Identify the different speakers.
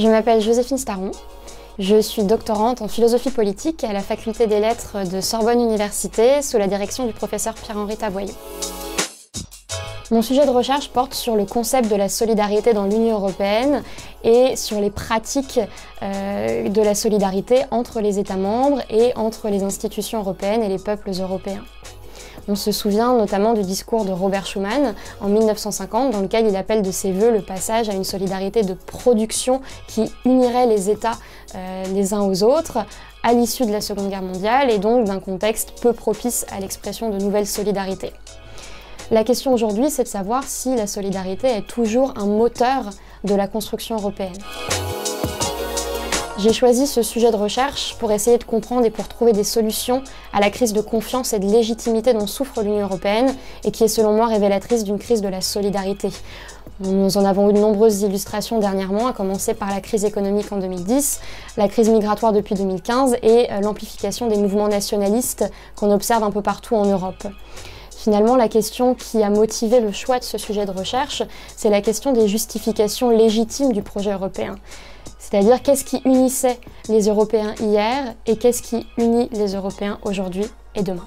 Speaker 1: Je m'appelle Joséphine Staron. Je suis doctorante en philosophie politique à la faculté des lettres de Sorbonne Université sous la direction du professeur Pierre-Henri Tavoyot. Mon sujet de recherche porte sur le concept de la solidarité dans l'Union européenne et sur les pratiques euh, de la solidarité entre les États membres et entre les institutions européennes et les peuples européens. On se souvient notamment du discours de Robert Schuman en 1950 dans lequel il appelle de ses voeux le passage à une solidarité de production qui unirait les États euh, les uns aux autres à l'issue de la Seconde Guerre mondiale et donc d'un contexte peu propice à l'expression de nouvelles solidarités. La question aujourd'hui, c'est de savoir si la solidarité est toujours un moteur de la construction européenne. J'ai choisi ce sujet de recherche pour essayer de comprendre et pour trouver des solutions à la crise de confiance et de légitimité dont souffre l'Union européenne et qui est selon moi révélatrice d'une crise de la solidarité. Nous en avons eu de nombreuses illustrations dernièrement, à commencer par la crise économique en 2010, la crise migratoire depuis 2015 et euh, l'amplification des mouvements nationalistes qu'on observe un peu partout en Europe. Finalement, la question qui a motivé le choix de ce sujet de recherche, c'est la question des justifications légitimes du projet européen. C'est-à-dire qu'est-ce qui unissait les Européens hier et qu'est-ce qui unit les Européens aujourd'hui et demain?